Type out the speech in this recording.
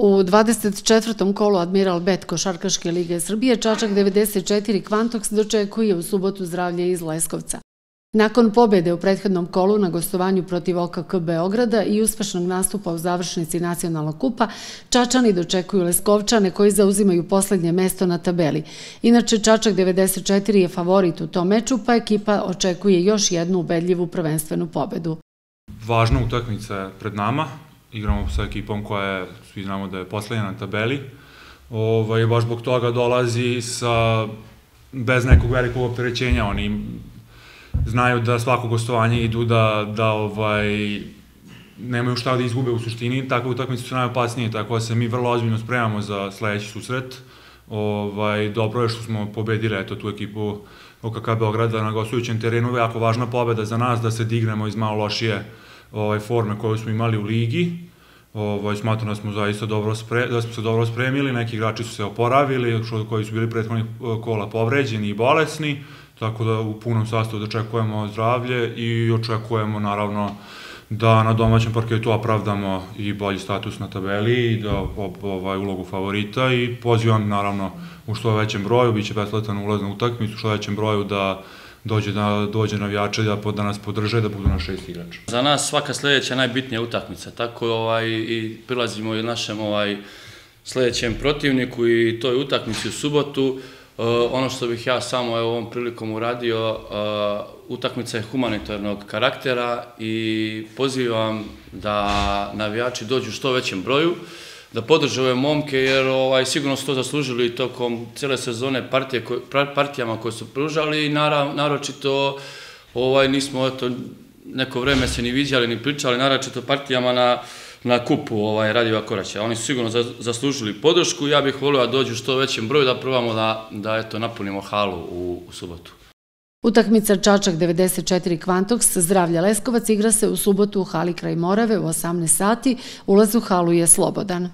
U 24. kolu Admiral Bet Košarkaške lige Srbije Čačak 94 Kvantoks dočekuje u subotu zdravlje iz Leskovca. Nakon pobede u prethodnom kolu na gostovanju protiv OKK Beograda i uspešnog nastupa u završnici nacionalnog kupa, Čačani dočekuju Leskovčane koji zauzimaju poslednje mesto na tabeli. Inače, Čačak 94 je favorit u tom meču, pa ekipa očekuje još jednu ubedljivu prvenstvenu pobedu. Važna utakmica je pred nama, igramo sa ekipom koja je, svi znamo da je poslednja na tabeli, ovaj, baš zbog toga dolazi sa bez nekog velikog opterećenja, oni znaju da svako gostovanje idu da, da ovaj, nemaju šta da izgube u suštini, takve utakmice su najopasnije, tako da se mi vrlo ozbiljno spremamo za sledeći susret. Ovaj, dobro je što smo pobedili eto, tu ekipu OKK Beograda na gostujućem terenu, jako važna pobeda za nas da se dignemo iz malo lošije ovaj, forme koju smo imali u ligi. Ovaj, smatram da smo zaista dobro, spre, da smo se dobro spremili, neki igrači su se oporavili, što, koji su bili prethodnih kola povređeni i bolesni, tako da u punom sastavu očekujemo zdravlje i očekujemo naravno da na domaćem parketu opravdamo i bolji status na tabeli i da ovaj ulogu favorita i pozivam naravno u što većem broju, biće besplatan ulaz na utakmicu, u što većem broju da dođe, da, dođe navijače da, da nas podrže da budu na šest igrača. Za nas svaka sledeća najbitnija utakmica, tako ovaj, i prilazimo i našem ovaj, sledećem protivniku i toj utakmici u subotu. Uh, ono što bih ja samo evo, ovom prilikom uradio, uh, utakmica je humanitarnog karaktera i pozivam da navijači dođu što većem broju, da podrže ove momke, jer ovaj, sigurno su to zaslužili tokom cele sezone partije, partijama koje su pružali i naročito ovaj, nismo eto, neko vreme se ni viđali ni pričali, naročito partijama na na kupu ovaj, Radiva Koraća. Oni su sigurno zaslužili podršku ja bih volio da dođu što većem broju da probamo da, da eto, napunimo halu u, u subotu. Utakmica Čačak 94 Kvantoks Zdravlja Leskovac igra se u subotu u hali kraj Morave u 18 sati. Ulaz u halu je slobodan.